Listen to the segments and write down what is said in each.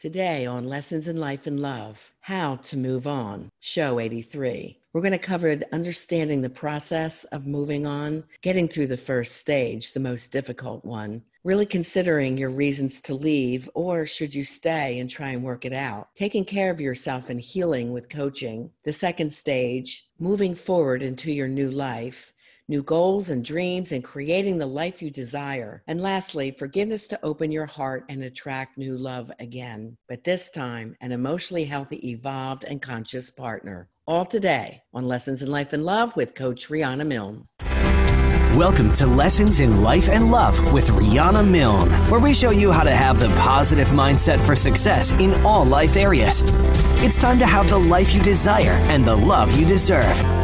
Today on Lessons in Life and Love How to Move On, Show 83. We're going to cover understanding the process of moving on, getting through the first stage, the most difficult one, really considering your reasons to leave or should you stay and try and work it out, taking care of yourself and healing with coaching, the second stage, moving forward into your new life, new goals and dreams, and creating the life you desire. And lastly, forgiveness to open your heart and attract new love again. But this time, an emotionally healthy, evolved, and conscious partner. All today on Lessons in Life and Love with Coach Riana Milne. Welcome to Lessons in Life and Love with Riana Milne, where we show you how to have the positive mindset for success in all life areas. It's time to have the life you desire and the love you deserve.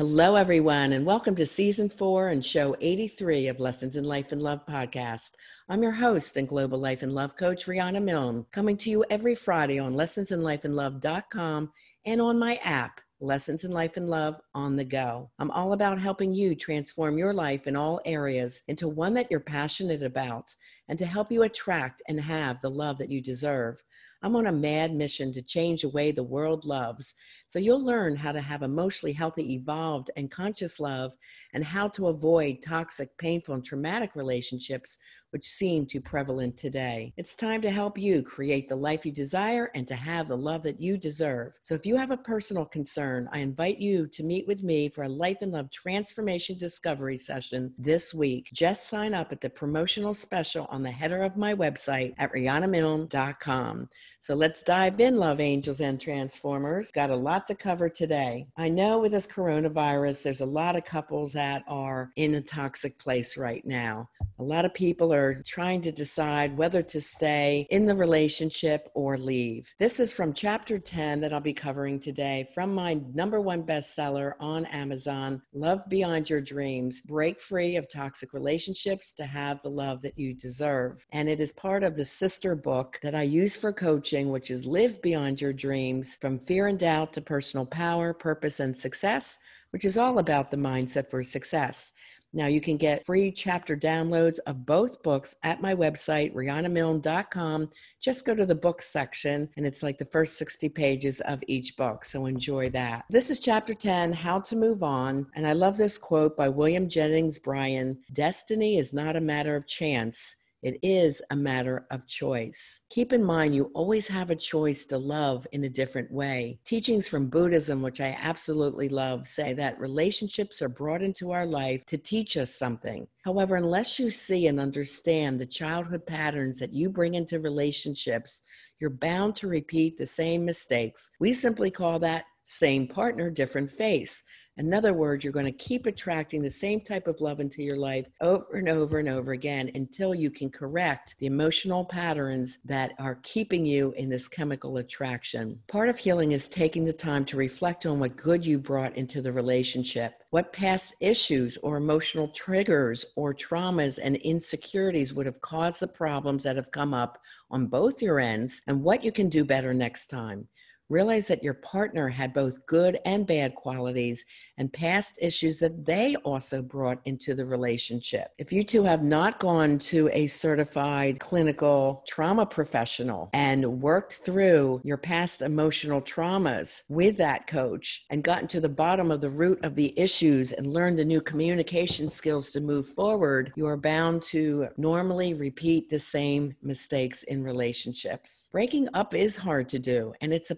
Hello, everyone, and welcome to season four and show 83 of Lessons in Life and Love podcast. I'm your host and global life and love coach, Riana Milne, coming to you every Friday on lessonsinlifeandlove.com and on my app, Lessons in Life and Love on the go. I'm all about helping you transform your life in all areas into one that you're passionate about and to help you attract and have the love that you deserve. I'm on a mad mission to change the way the world loves. So you'll learn how to have emotionally healthy, evolved, and conscious love and how to avoid toxic, painful, and traumatic relationships which seem too prevalent today. It's time to help you create the life you desire and to have the love that you deserve. So if you have a personal concern, I invite you to meet with me for a life and love transformation discovery session this week. Just sign up at the promotional special on the header of my website at rianamilne.com. So let's dive in, love angels and transformers. Got a lot to cover today. I know with this coronavirus, there's a lot of couples that are in a toxic place right now. A lot of people are trying to decide whether to stay in the relationship or leave. This is from chapter 10 that I'll be covering today from my number one bestseller on Amazon Love Beyond Your Dreams Break Free of Toxic Relationships to Have the Love That You Deserve. And it is part of the sister book that I use for coaching coaching, which is Live Beyond Your Dreams from Fear and Doubt to Personal Power, Purpose, and Success, which is all about the mindset for success. Now, you can get free chapter downloads of both books at my website, rianamilne.com. Just go to the book section, and it's like the first 60 pages of each book. So enjoy that. This is chapter 10 How to Move On. And I love this quote by William Jennings Bryan Destiny is not a matter of chance, it is a matter of choice. Keep in mind, you always have a choice to love in a different way. Teachings from Buddhism, which I absolutely love, say that relationships are brought into our life to teach us something. However, unless you see and understand the childhood patterns that you bring into relationships, you're bound to repeat the same mistakes. We simply call that same partner, different face. In other words, you're going to keep attracting the same type of love into your life over and over and over again until you can correct the emotional patterns that are keeping you in this chemical attraction. Part of healing is taking the time to reflect on what good you brought into the relationship, what past issues or emotional triggers or traumas and insecurities would have caused the problems that have come up on both your ends, and what you can do better next time. Realize that your partner had both good and bad qualities and past issues that they also brought into the relationship. If you two have not gone to a certified clinical trauma professional and worked through your past emotional traumas with that coach and gotten to the bottom of the root of the issues and learned the new communication skills to move forward, you are bound to normally repeat the same mistakes in relationships. Breaking up is hard to do, and it's a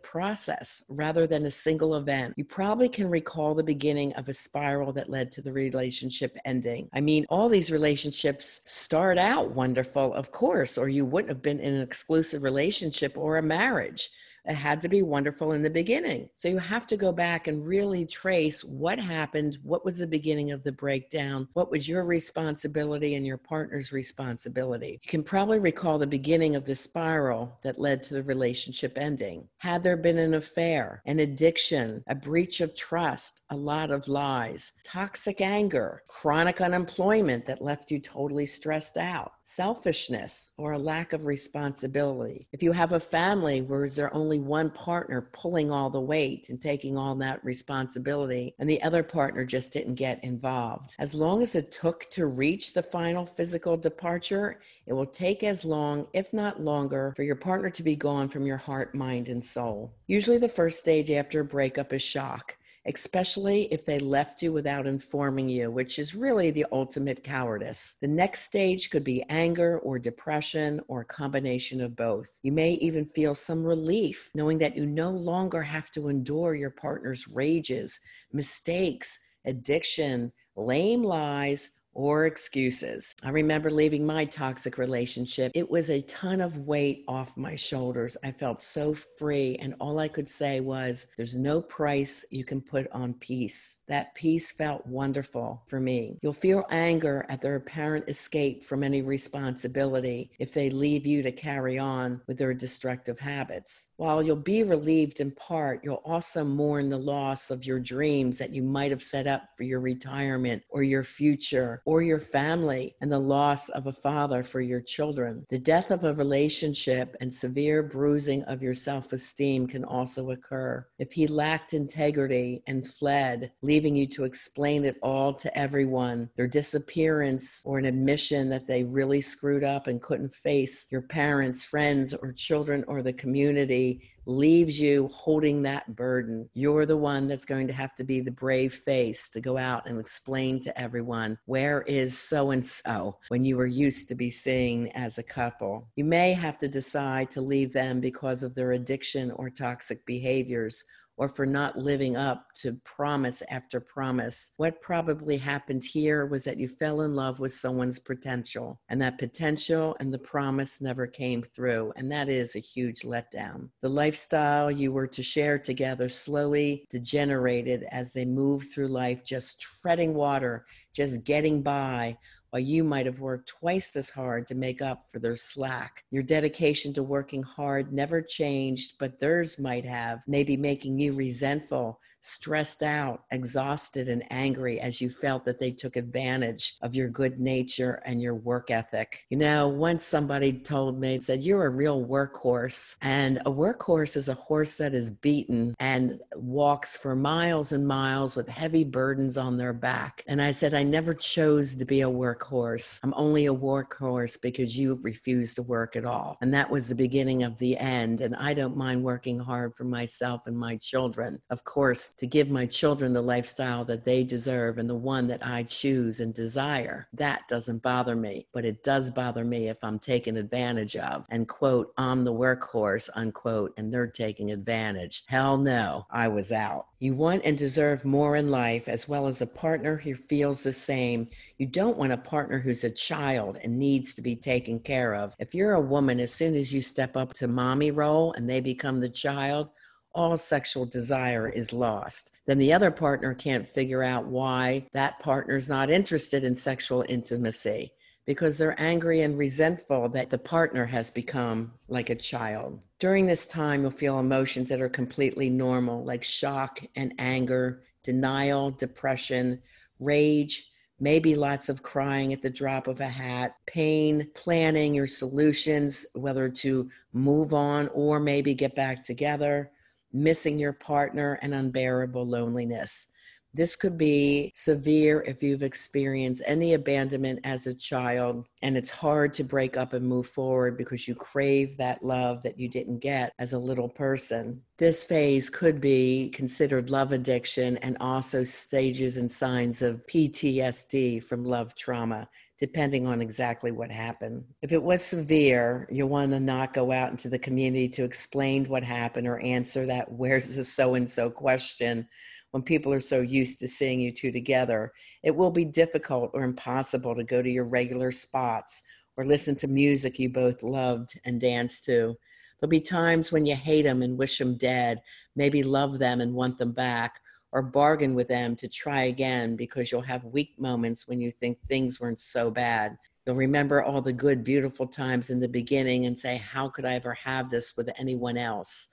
rather than a single event. You probably can recall the beginning of a spiral that led to the relationship ending. I mean, all these relationships start out wonderful, of course, or you wouldn't have been in an exclusive relationship or a marriage. It had to be wonderful in the beginning. So you have to go back and really trace what happened, what was the beginning of the breakdown, what was your responsibility and your partner's responsibility. You can probably recall the beginning of the spiral that led to the relationship ending. Had there been an affair, an addiction, a breach of trust, a lot of lies, toxic anger, chronic unemployment that left you totally stressed out, selfishness, or a lack of responsibility. If you have a family where there only only one partner pulling all the weight and taking all that responsibility, and the other partner just didn't get involved. As long as it took to reach the final physical departure, it will take as long, if not longer, for your partner to be gone from your heart, mind, and soul. Usually, the first stage after a breakup is shock especially if they left you without informing you, which is really the ultimate cowardice. The next stage could be anger or depression or a combination of both. You may even feel some relief knowing that you no longer have to endure your partner's rages, mistakes, addiction, lame lies, or excuses. I remember leaving my toxic relationship. It was a ton of weight off my shoulders. I felt so free, and all I could say was, There's no price you can put on peace. That peace felt wonderful for me. You'll feel anger at their apparent escape from any responsibility if they leave you to carry on with their destructive habits. While you'll be relieved in part, you'll also mourn the loss of your dreams that you might have set up for your retirement or your future or your family and the loss of a father for your children. The death of a relationship and severe bruising of your self esteem can also occur. If he lacked integrity and fled, leaving you to explain it all to everyone, their disappearance or an admission that they really screwed up and couldn't face your parents, friends, or children or the community leaves you holding that burden. You're the one that's going to have to be the brave face to go out and explain to everyone where is so and so when you were used to be seen as a couple. You may have to decide to leave them because of their addiction or toxic behaviors or for not living up to promise after promise. What probably happened here was that you fell in love with someone's potential, and that potential and the promise never came through. And that is a huge letdown. The lifestyle you were to share together slowly degenerated as they moved through life, just treading water, just getting by while you might have worked twice as hard to make up for their slack. Your dedication to working hard never changed, but theirs might have, maybe making you resentful stressed out, exhausted, and angry as you felt that they took advantage of your good nature and your work ethic. You know, once somebody told me, said, You're a real workhorse. And a workhorse is a horse that is beaten and walks for miles and miles with heavy burdens on their back. And I said, I never chose to be a workhorse. I'm only a workhorse because you refused to work at all. And that was the beginning of the end. And I don't mind working hard for myself and my children. Of course, to give my children the lifestyle that they deserve and the one that I choose and desire. That doesn't bother me, but it does bother me if I'm taken advantage of and quote, I'm the workhorse, unquote, and they're taking advantage. Hell no, I was out. You want and deserve more in life as well as a partner who feels the same. You don't want a partner who's a child and needs to be taken care of. If you're a woman, as soon as you step up to mommy role and they become the child, all sexual desire is lost. Then the other partner can't figure out why that partner's not interested in sexual intimacy because they're angry and resentful that the partner has become like a child. During this time, you'll feel emotions that are completely normal, like shock and anger, denial, depression, rage, maybe lots of crying at the drop of a hat, pain, planning your solutions, whether to move on or maybe get back together missing your partner, and unbearable loneliness. This could be severe if you've experienced any abandonment as a child, and it's hard to break up and move forward because you crave that love that you didn't get as a little person. This phase could be considered love addiction and also stages and signs of PTSD from love trauma depending on exactly what happened. If it was severe, you want to not go out into the community to explain what happened or answer that where's the so and so question when people are so used to seeing you two together. It will be difficult or impossible to go to your regular spots or listen to music you both loved and danced to. There'll be times when you hate them and wish them dead, maybe love them and want them back or bargain with them to try again because you'll have weak moments when you think things weren't so bad. You'll remember all the good, beautiful times in the beginning and say, How could I ever have this with anyone else?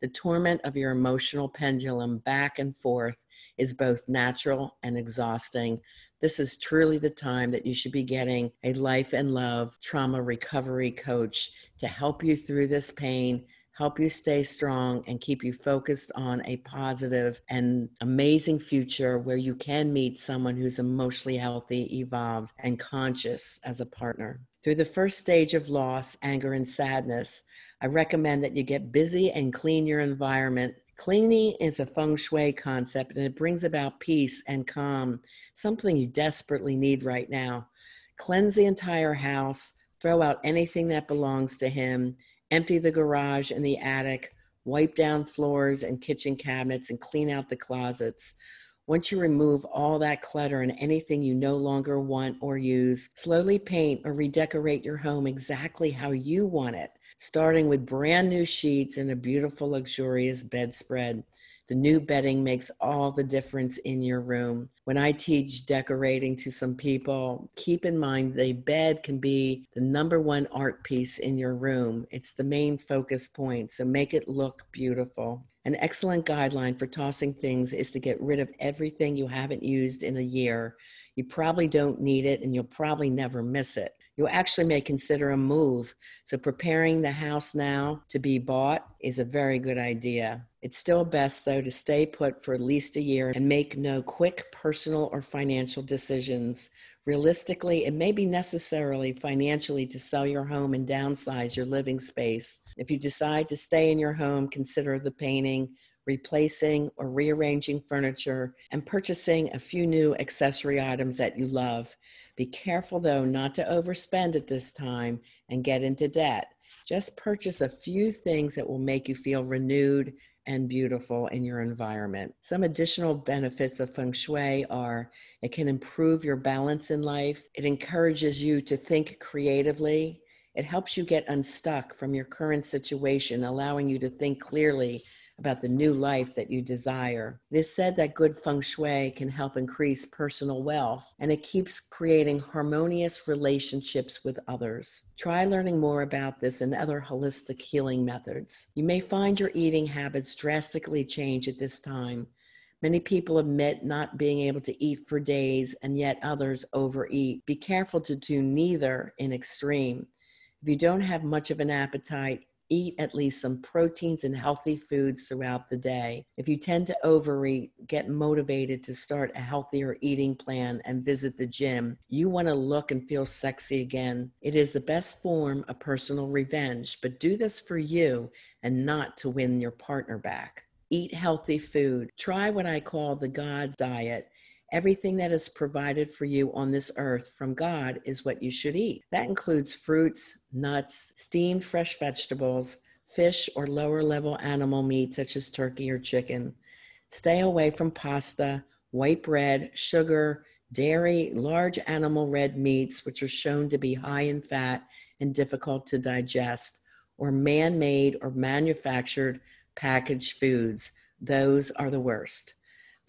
The torment of your emotional pendulum back and forth is both natural and exhausting. This is truly the time that you should be getting a life and love trauma recovery coach to help you through this pain help you stay strong, and keep you focused on a positive and amazing future where you can meet someone who's emotionally healthy, evolved, and conscious as a partner. Through the first stage of loss, anger, and sadness, I recommend that you get busy and clean your environment. Cleaning is a feng shui concept and it brings about peace and calm, something you desperately need right now. Cleanse the entire house, throw out anything that belongs to him, empty the garage and the attic, wipe down floors and kitchen cabinets, and clean out the closets. Once you remove all that clutter and anything you no longer want or use, slowly paint or redecorate your home exactly how you want it, starting with brand new sheets and a beautiful, luxurious bedspread. The new bedding makes all the difference in your room. When I teach decorating to some people, keep in mind the bed can be the number one art piece in your room. It's the main focus point, so make it look beautiful. An excellent guideline for tossing things is to get rid of everything you haven't used in a year. You probably don't need it and you'll probably never miss it you actually may consider a move. So, preparing the house now to be bought is a very good idea. It's still best, though, to stay put for at least a year and make no quick personal or financial decisions. Realistically, it may be necessarily financially to sell your home and downsize your living space. If you decide to stay in your home, consider the painting, replacing or rearranging furniture, and purchasing a few new accessory items that you love. Be careful, though, not to overspend at this time and get into debt. Just purchase a few things that will make you feel renewed and beautiful in your environment. Some additional benefits of feng shui are it can improve your balance in life, it encourages you to think creatively, it helps you get unstuck from your current situation, allowing you to think clearly about the new life that you desire. It is said that good feng shui can help increase personal wealth and it keeps creating harmonious relationships with others. Try learning more about this and other holistic healing methods. You may find your eating habits drastically change at this time. Many people admit not being able to eat for days, and yet others overeat. Be careful to do neither in extreme. If you don't have much of an appetite, eat at least some proteins and healthy foods throughout the day. If you tend to overeat, get motivated to start a healthier eating plan and visit the gym. You want to look and feel sexy again. It is the best form of personal revenge, but do this for you and not to win your partner back. Eat healthy food. Try what I call the God's diet. Everything that is provided for you on this earth from God is what you should eat. That includes fruits, nuts, steamed fresh vegetables, fish or lower level animal meat such as turkey or chicken. Stay away from pasta, white bread, sugar, dairy, large animal red meats, which are shown to be high in fat and difficult to digest, or man made or manufactured packaged foods. Those are the worst.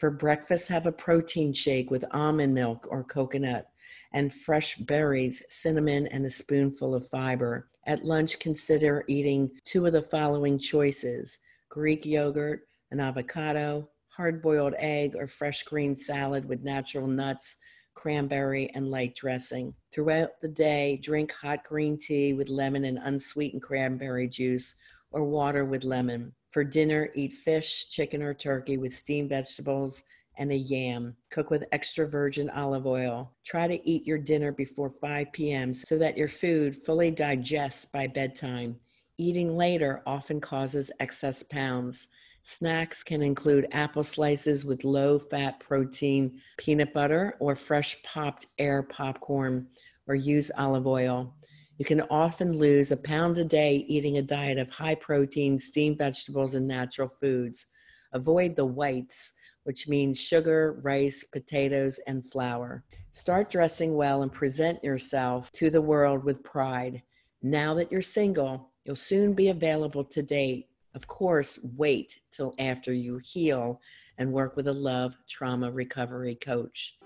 For breakfast, have a protein shake with almond milk or coconut and fresh berries, cinnamon, and a spoonful of fiber. At lunch, consider eating two of the following choices Greek yogurt, an avocado, hard boiled egg, or fresh green salad with natural nuts, cranberry, and light dressing. Throughout the day, drink hot green tea with lemon and unsweetened cranberry juice or water with lemon. For dinner, eat fish, chicken, or turkey with steamed vegetables and a yam. Cook with extra virgin olive oil. Try to eat your dinner before 5 p.m. so that your food fully digests by bedtime. Eating later often causes excess pounds. Snacks can include apple slices with low fat protein, peanut butter, or fresh popped air popcorn, or use olive oil. You can often lose a pound a day eating a diet of high protein, steamed vegetables, and natural foods. Avoid the whites, which means sugar, rice, potatoes, and flour. Start dressing well and present yourself to the world with pride. Now that you're single, you'll soon be available to date. Of course, wait till after you heal and work with a love trauma recovery coach.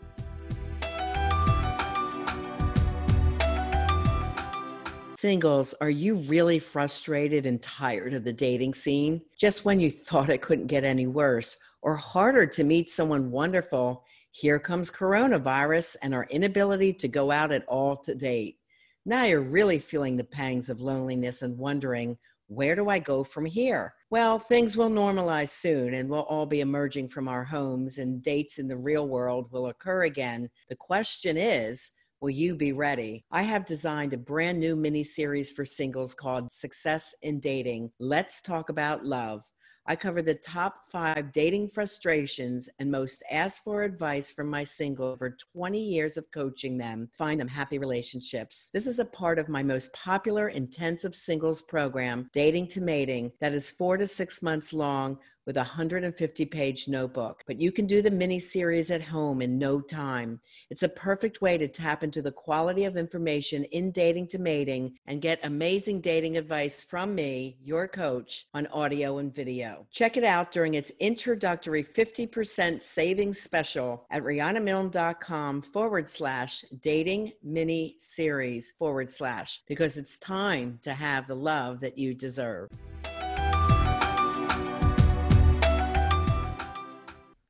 Singles, are you really frustrated and tired of the dating scene? Just when you thought it couldn't get any worse or harder to meet someone wonderful, here comes coronavirus and our inability to go out at all to date. Now you're really feeling the pangs of loneliness and wondering Where do I go from here? Well, things will normalize soon and we'll all be emerging from our homes and dates in the real world will occur again. The question is, Will you be ready? I have designed a brand new mini series for singles called Success in Dating. Let's talk about love. I cover the top five dating frustrations and most asked for advice from my single over 20 years of coaching them find them happy relationships. This is a part of my most popular intensive singles program, Dating to Mating, that is four to six months long with a 150 page notebook. But you can do the mini series at home in no time. It's a perfect way to tap into the quality of information in dating to mating and get amazing dating advice from me, your coach, on audio and video. Check it out during its introductory 50% savings special at RianaMilne.com forward slash dating mini series forward slash because it's time to have the love that you deserve.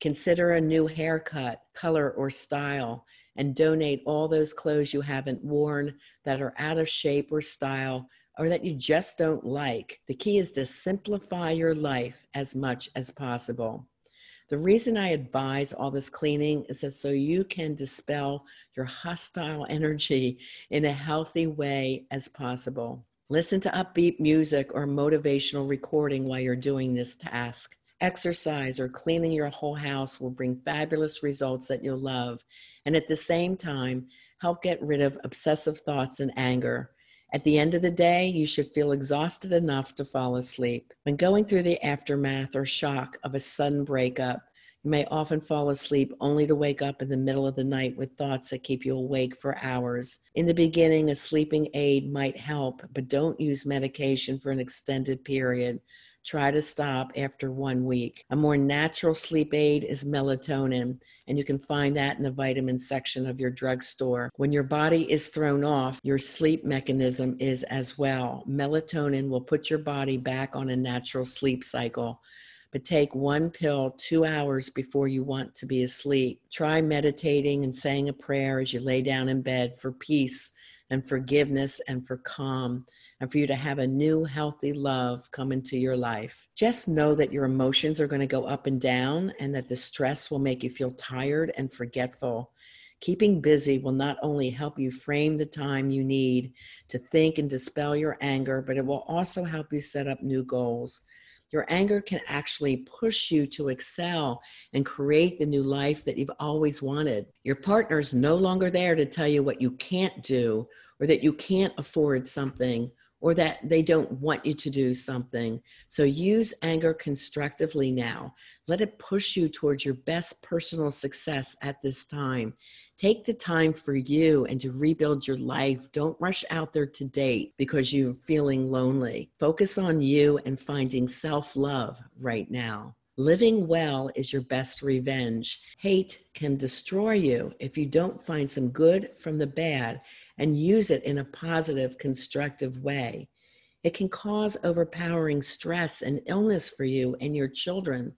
Consider a new haircut, color, or style, and donate all those clothes you haven't worn that are out of shape or style or that you just don't like. The key is to simplify your life as much as possible. The reason I advise all this cleaning is that so you can dispel your hostile energy in a healthy way as possible. Listen to upbeat music or motivational recording while you're doing this task. Exercise or cleaning your whole house will bring fabulous results that you'll love, and at the same time, help get rid of obsessive thoughts and anger. At the end of the day, you should feel exhausted enough to fall asleep. When going through the aftermath or shock of a sudden breakup, you may often fall asleep only to wake up in the middle of the night with thoughts that keep you awake for hours. In the beginning, a sleeping aid might help, but don't use medication for an extended period. Try to stop after one week. A more natural sleep aid is melatonin, and you can find that in the vitamin section of your drugstore. When your body is thrown off, your sleep mechanism is as well. Melatonin will put your body back on a natural sleep cycle but take one pill two hours before you want to be asleep. Try meditating and saying a prayer as you lay down in bed for peace and forgiveness and for calm and for you to have a new healthy love come into your life. Just know that your emotions are going to go up and down and that the stress will make you feel tired and forgetful. Keeping busy will not only help you frame the time you need to think and dispel your anger, but it will also help you set up new goals. Your anger can actually push you to excel and create the new life that you've always wanted. Your partner's no longer there to tell you what you can't do or that you can't afford something or that they don't want you to do something. So use anger constructively now. Let it push you towards your best personal success at this time. Take the time for you and to rebuild your life. Don't rush out there to date because you're feeling lonely. Focus on you and finding self love right now. Living well is your best revenge. Hate can destroy you if you don't find some good from the bad and use it in a positive, constructive way. It can cause overpowering stress and illness for you and your children.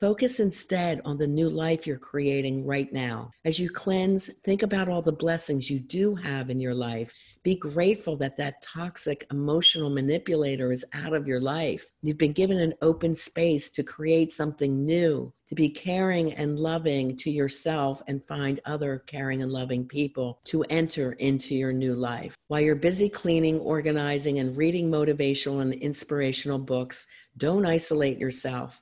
Focus instead on the new life you're creating right now. As you cleanse, think about all the blessings you do have in your life. Be grateful that that toxic emotional manipulator is out of your life. You've been given an open space to create something new, to be caring and loving to yourself and find other caring and loving people to enter into your new life. While you're busy cleaning, organizing, and reading motivational and inspirational books, don't isolate yourself.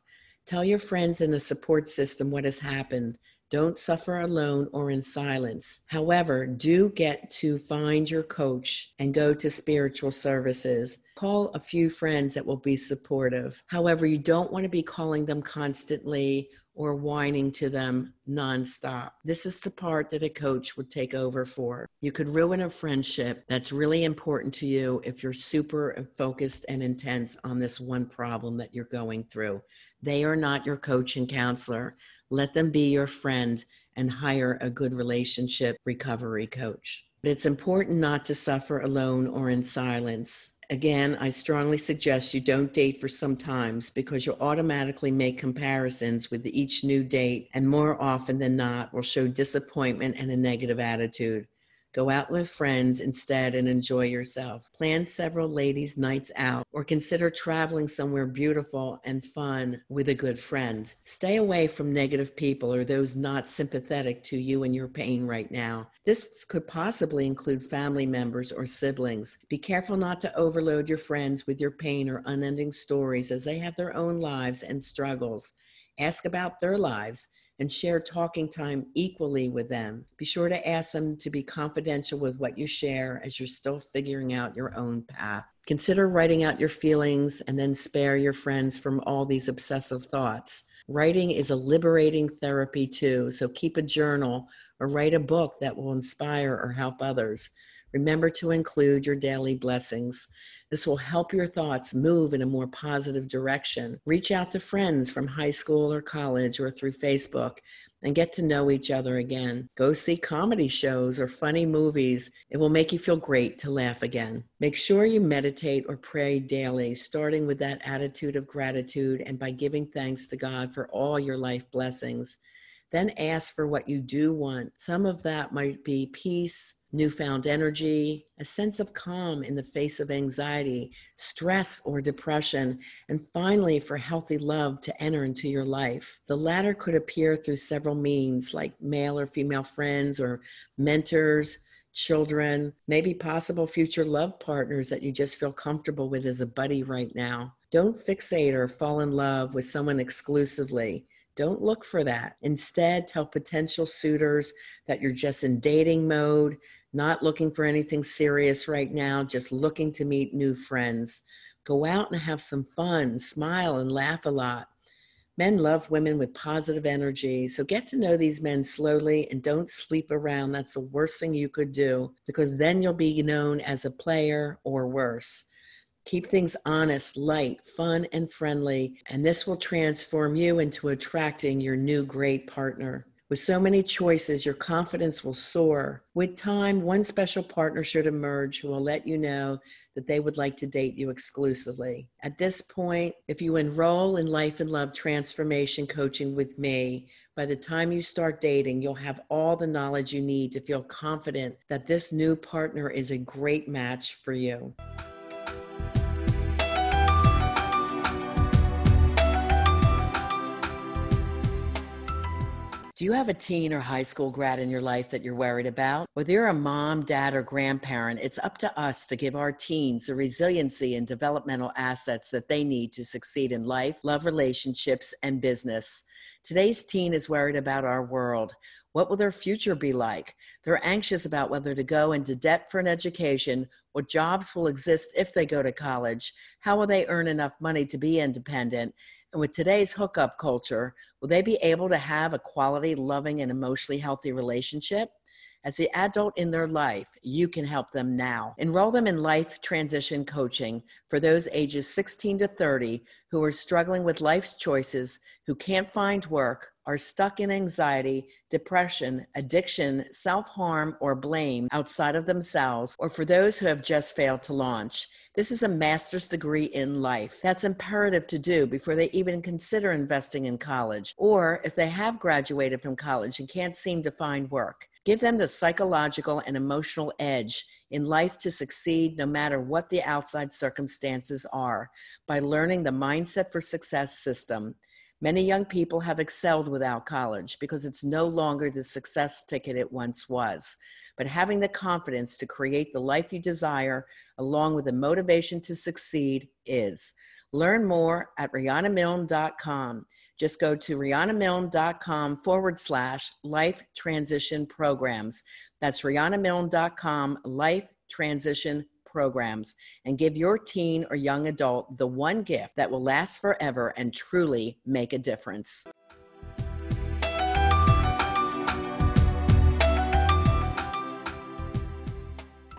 Tell your friends in the support system what has happened. Don't suffer alone or in silence. However, do get to find your coach and go to spiritual services. Call a few friends that will be supportive. However, you don't want to be calling them constantly or whining to them nonstop. This is the part that a coach would take over for. You could ruin a friendship that's really important to you if you're super focused and intense on this one problem that you're going through. They are not your coach and counselor. Let them be your friend and hire a good relationship recovery coach. But it's important not to suffer alone or in silence. Again, I strongly suggest you don't date for some times because you'll automatically make comparisons with each new date and more often than not will show disappointment and a negative attitude. Go out with friends instead and enjoy yourself. Plan several ladies' nights out or consider traveling somewhere beautiful and fun with a good friend. Stay away from negative people or those not sympathetic to you and your pain right now. This could possibly include family members or siblings. Be careful not to overload your friends with your pain or unending stories as they have their own lives and struggles. Ask about their lives and share talking time equally with them. Be sure to ask them to be confidential with what you share as you're still figuring out your own path. Consider writing out your feelings and then spare your friends from all these obsessive thoughts. Writing is a liberating therapy too, so keep a journal or write a book that will inspire or help others. Remember to include your daily blessings. This will help your thoughts move in a more positive direction. Reach out to friends from high school or college or through Facebook and get to know each other again. Go see comedy shows or funny movies. It will make you feel great to laugh again. Make sure you meditate or pray daily, starting with that attitude of gratitude and by giving thanks to God for all your life blessings. Then ask for what you do want. Some of that might be peace newfound energy, a sense of calm in the face of anxiety, stress, or depression, and finally, for healthy love to enter into your life. The latter could appear through several means, like male or female friends or mentors. Children, maybe possible future love partners that you just feel comfortable with as a buddy right now. Don't fixate or fall in love with someone exclusively. Don't look for that. Instead, tell potential suitors that you're just in dating mode, not looking for anything serious right now, just looking to meet new friends. Go out and have some fun, smile and laugh a lot. Men love women with positive energy. So get to know these men slowly and don't sleep around. That's the worst thing you could do because then you'll be known as a player or worse. Keep things honest, light, fun, and friendly, and this will transform you into attracting your new great partner. With so many choices, your confidence will soar. With time, one special partner should emerge who will let you know that they would like to date you exclusively. At this point, if you enroll in Life and Love Transformation Coaching with me, by the time you start dating, you'll have all the knowledge you need to feel confident that this new partner is a great match for you. Do you have a teen or high school grad in your life that you're worried about? Whether you're a mom, dad, or grandparent, it's up to us to give our teens the resiliency and developmental assets that they need to succeed in life, love relationships, and business. Today's teen is worried about our world. What will their future be like? They're anxious about whether to go into debt for an education, what jobs will exist if they go to college, how will they earn enough money to be independent, and with today's hookup culture, will they be able to have a quality, loving, and emotionally healthy relationship? As the adult in their life, you can help them now. Enroll them in life transition coaching for those ages 16 to 30 who are struggling with life's choices, who can't find work, are stuck in anxiety, depression, addiction, self harm, or blame outside of themselves, or for those who have just failed to launch. This is a master's degree in life. That's imperative to do before they even consider investing in college, or if they have graduated from college and can't seem to find work. Give them the psychological and emotional edge in life to succeed no matter what the outside circumstances are by learning the Mindset for Success system. Many young people have excelled without college because it's no longer the success ticket it once was. But having the confidence to create the life you desire, along with the motivation to succeed, is. Learn more at RianaMilne.com. Just go to RianaMilne.com forward slash life transition programs. That's RianaMilne.com life transition programs and give your teen or young adult the one gift that will last forever and truly make a difference.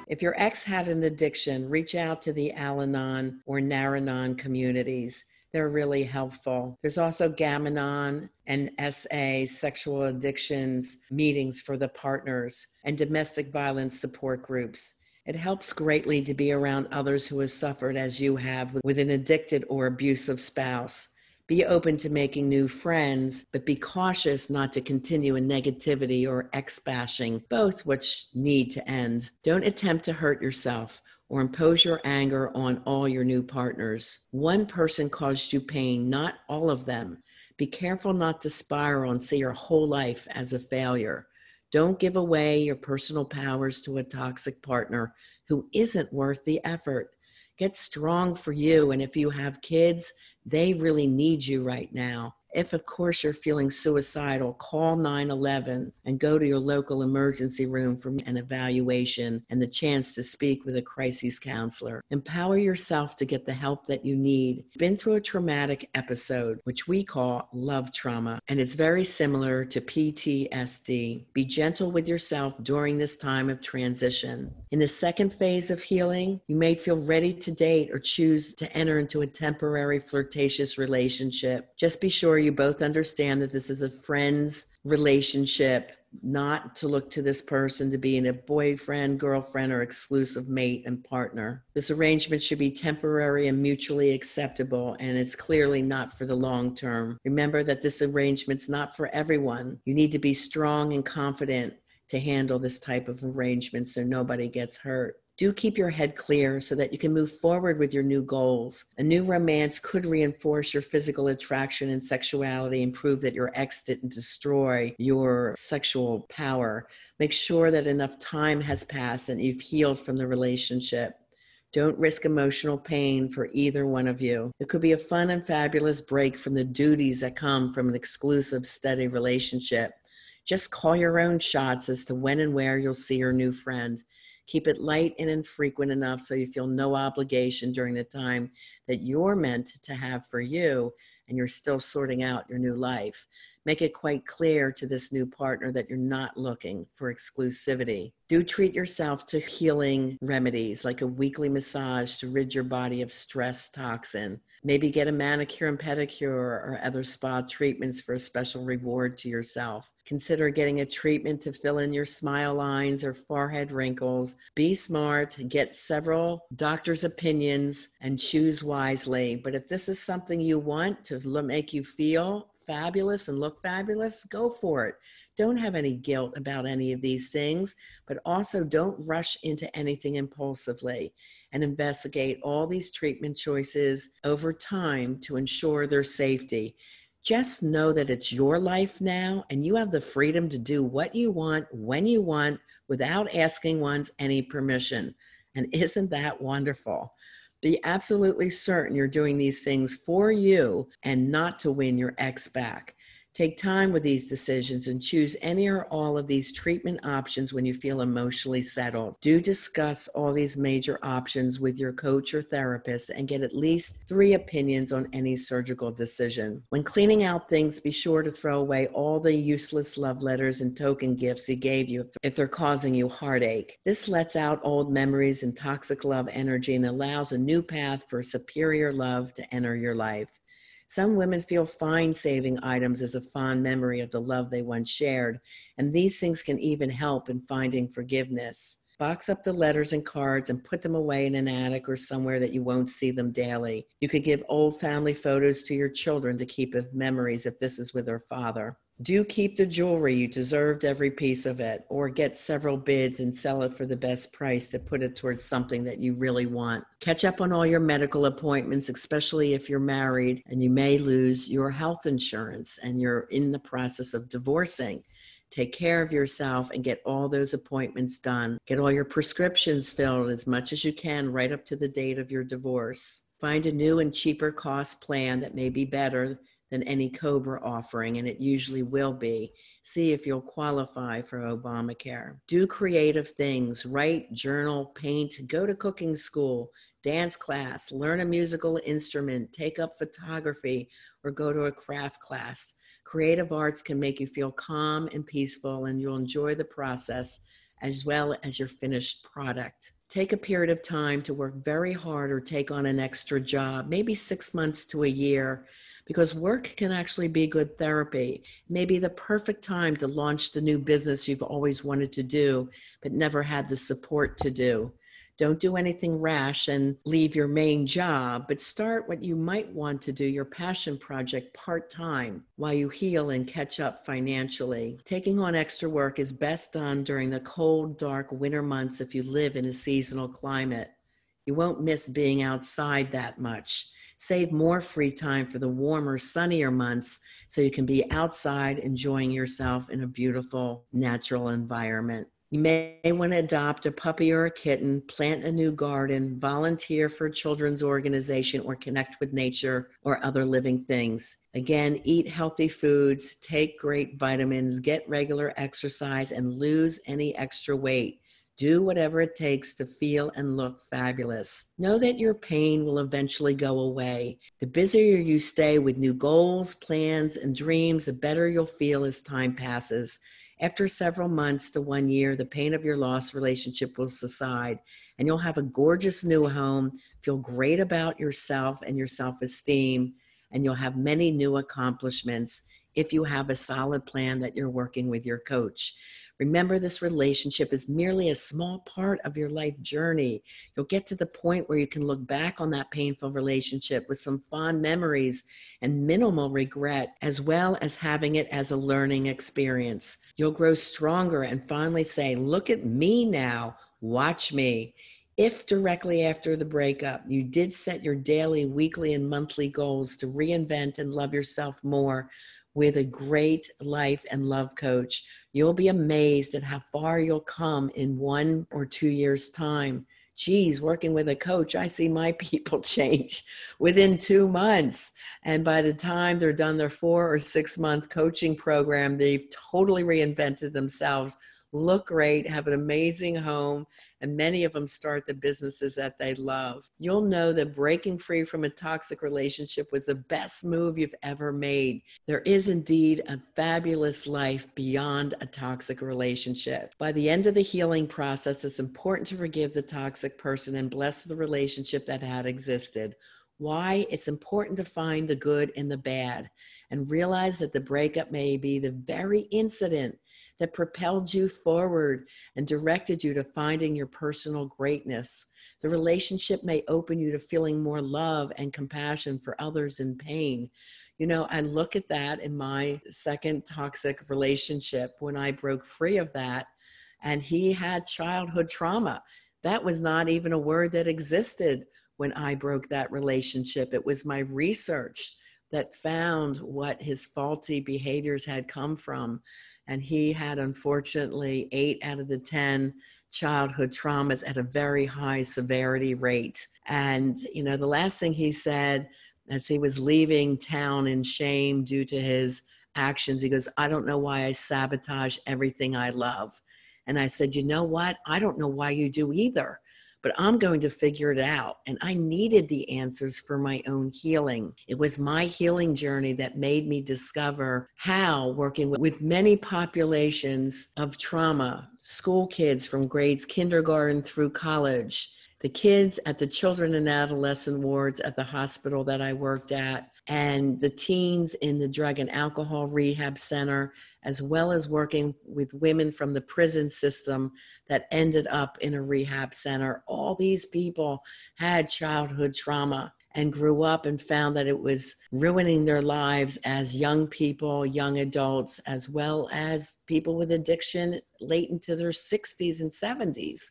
If your ex had an addiction, reach out to the Al Anon or Nar-Anon communities. They're really helpful. There's also Gam-Anon and SA, sexual addictions meetings for the partners, and domestic violence support groups. It helps greatly to be around others who have suffered as you have with an addicted or abusive spouse. Be open to making new friends, but be cautious not to continue in negativity or ex bashing, both which need to end. Don't attempt to hurt yourself or impose your anger on all your new partners. One person caused you pain, not all of them. Be careful not to spiral and see your whole life as a failure. Don't give away your personal powers to a toxic partner who isn't worth the effort. Get strong for you. And if you have kids, they really need you right now. If, of course, you're feeling suicidal, call 911 and go to your local emergency room for an evaluation and the chance to speak with a crisis counselor. Empower yourself to get the help that you need. Been through a traumatic episode, which we call love trauma, and it's very similar to PTSD. Be gentle with yourself during this time of transition. In the second phase of healing, you may feel ready to date or choose to enter into a temporary flirtatious relationship. Just be sure you both understand that this is a friend's relationship, not to look to this person to be in a boyfriend, girlfriend, or exclusive mate and partner. This arrangement should be temporary and mutually acceptable, and it's clearly not for the long term. Remember that this arrangement's not for everyone. You need to be strong and confident to handle this type of arrangement so nobody gets hurt do keep your head clear so that you can move forward with your new goals. A new romance could reinforce your physical attraction and sexuality and prove that your ex didn't destroy your sexual power. Make sure that enough time has passed and you've healed from the relationship. Don't risk emotional pain for either one of you. It could be a fun and fabulous break from the duties that come from an exclusive, steady relationship. Just call your own shots as to when and where you'll see your new friend. Keep it light and infrequent enough so you feel no obligation during the time that you're meant to have for you and you're still sorting out your new life. Make it quite clear to this new partner that you're not looking for exclusivity. Do treat yourself to healing remedies like a weekly massage to rid your body of stress toxin. Maybe get a manicure and pedicure or other spa treatments for a special reward to yourself. Consider getting a treatment to fill in your smile lines or forehead wrinkles. Be smart, get several doctor's opinions, and choose wisely. But if this is something you want to make you feel fabulous and look fabulous, go for it. Don't have any guilt about any of these things, but also don't rush into anything impulsively and investigate all these treatment choices over time to ensure their safety. Just know that it's your life now and you have the freedom to do what you want when you want without asking one's any permission. And isn't that wonderful? Be absolutely certain you're doing these things for you and not to win your ex back. Take time with these decisions and choose any or all of these treatment options when you feel emotionally settled. Do discuss all these major options with your coach or therapist and get at least three opinions on any surgical decision. When cleaning out things, be sure to throw away all the useless love letters and token gifts he gave you if they're causing you heartache. This lets out old memories and toxic love energy and allows a new path for superior love to enter your life. Some women feel fine saving items as a fond memory of the love they once shared, and these things can even help in finding forgiveness. Box up the letters and cards and put them away in an attic or somewhere that you won't see them daily. You could give old family photos to your children to keep as memories if this is with their father. Do keep the jewelry. You deserved every piece of it. Or get several bids and sell it for the best price to put it towards something that you really want. Catch up on all your medical appointments, especially if you're married and you may lose your health insurance and you're in the process of divorcing. Take care of yourself and get all those appointments done. Get all your prescriptions filled as much as you can right up to the date of your divorce. Find a new and cheaper cost plan that may be better than any COBRA offering, and it usually will be. See if you'll qualify for Obamacare. Do creative things, write, journal, paint, go to cooking school, dance class, learn a musical instrument, take up photography, or go to a craft class. Creative arts can make you feel calm and peaceful, and you'll enjoy the process as well as your finished product. Take a period of time to work very hard or take on an extra job, maybe six months to a year because work can actually be good therapy. Maybe the perfect time to launch the new business you've always wanted to do, but never had the support to do. Don't do anything rash and leave your main job, but start what you might want to do your passion project part time while you heal and catch up financially. Taking on extra work is best done during the cold, dark winter months if you live in a seasonal climate. You won't miss being outside that much. Save more free time for the warmer, sunnier months so you can be outside enjoying yourself in a beautiful natural environment. You may want to adopt a puppy or a kitten, plant a new garden, volunteer for a children's organization, or connect with nature or other living things. Again, eat healthy foods, take great vitamins, get regular exercise, and lose any extra weight. Do whatever it takes to feel and look fabulous. Know that your pain will eventually go away. The busier you stay with new goals, plans, and dreams, the better you'll feel as time passes. After several months to one year, the pain of your lost relationship will subside and you'll have a gorgeous new home, feel great about yourself and your self esteem, and you'll have many new accomplishments if you have a solid plan that you're working with your coach. Remember, this relationship is merely a small part of your life journey. You'll get to the point where you can look back on that painful relationship with some fond memories and minimal regret, as well as having it as a learning experience. You'll grow stronger and finally say, Look at me now, watch me. If directly after the breakup you did set your daily, weekly, and monthly goals to reinvent and love yourself more, with a great life and love coach, you'll be amazed at how far you'll come in one or two years' time. Geez, working with a coach, I see my people change within two months. And by the time they're done their four or six month coaching program, they've totally reinvented themselves look great, have an amazing home, and many of them start the businesses that they love. You'll know that breaking free from a toxic relationship was the best move you've ever made. There is indeed a fabulous life beyond a toxic relationship. By the end of the healing process, it's important to forgive the toxic person and bless the relationship that had existed why it's important to find the good and the bad and realize that the breakup may be the very incident that propelled you forward and directed you to finding your personal greatness. The relationship may open you to feeling more love and compassion for others in pain. You know, I look at that in my second toxic relationship when I broke free of that, and he had childhood trauma. That was not even a word that existed when I broke that relationship. It was my research that found what his faulty behaviors had come from. And he had, unfortunately, eight out of the 10 childhood traumas at a very high severity rate. And, you know, the last thing he said as he was leaving town in shame due to his actions, he goes, I don't know why I sabotage everything I love. And I said, You know what? I don't know why you do either but I'm going to figure it out. And I needed the answers for my own healing. It was my healing journey that made me discover how working with many populations of trauma, school kids from grades kindergarten through college, the kids at the children and adolescent wards at the hospital that I worked at, and the teens in the drug and alcohol rehab center, as well as working with women from the prison system that ended up in a rehab center. All these people had childhood trauma and grew up and found that it was ruining their lives as young people, young adults, as well as people with addiction late into their 60s and 70s.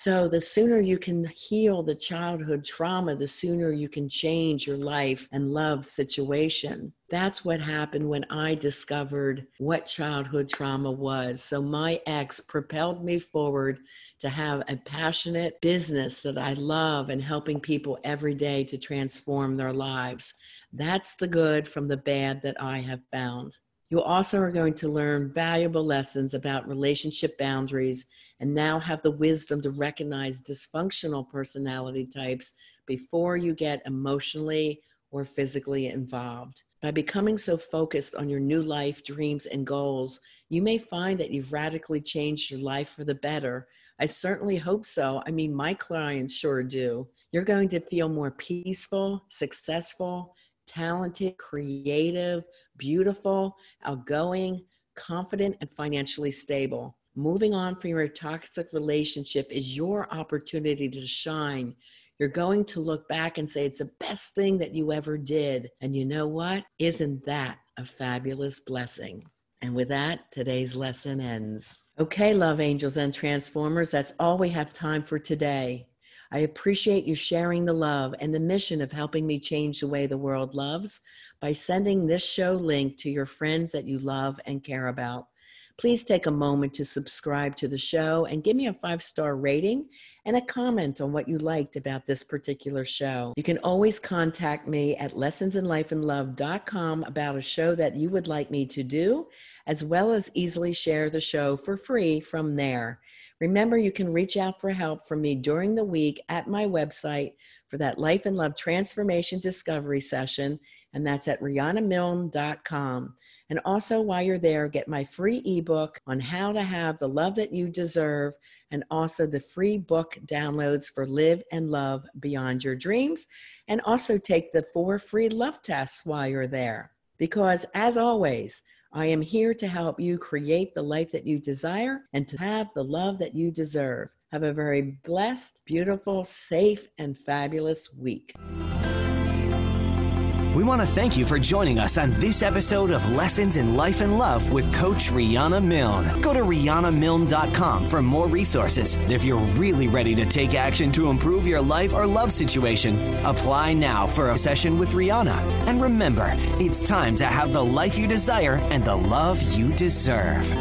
So, the sooner you can heal the childhood trauma, the sooner you can change your life and love situation. That's what happened when I discovered what childhood trauma was. So, my ex propelled me forward to have a passionate business that I love and helping people every day to transform their lives. That's the good from the bad that I have found. You also are going to learn valuable lessons about relationship boundaries and now have the wisdom to recognize dysfunctional personality types before you get emotionally or physically involved. By becoming so focused on your new life, dreams, and goals, you may find that you've radically changed your life for the better. I certainly hope so. I mean, my clients sure do. You're going to feel more peaceful, successful, talented, creative, beautiful, outgoing, confident, and financially stable. moving on from your toxic relationship is your opportunity to shine. You're going to look back and say it's the best thing that you ever did. And you know what? Isn't that a fabulous blessing? And with that, today's lesson ends. Okay, love angels and transformers, that's all we have time for today. I appreciate you sharing the love and the mission of helping me change the way the world loves by sending this show link to your friends that you love and care about. Please take a moment to subscribe to the show and give me a five star rating and a comment on what you liked about this particular show. You can always contact me at lessonsinlifeandlove.com about a show that you would like me to do, as well as easily share the show for free from there. Remember, you can reach out for help from me during the week at my website for that Life and Love Transformation Discovery session, and that's at RianaMilne.com. And also, while you're there, get my free ebook on how to have the love that you deserve, and also the free book downloads for Live and Love Beyond Your Dreams, and also take the four free love tests while you're there. Because, as always, I am here to help you create the life that you desire and to have the love that you deserve. Have a very blessed, beautiful, safe, and fabulous week. We want to thank you for joining us on this episode of Lessons in Life and Love with Coach Riana Milne. Go to RianaMilne.com for more resources. If you're really ready to take action to improve your life or love situation, apply now for a session with Riana. And remember, it's time to have the life you desire and the love you deserve.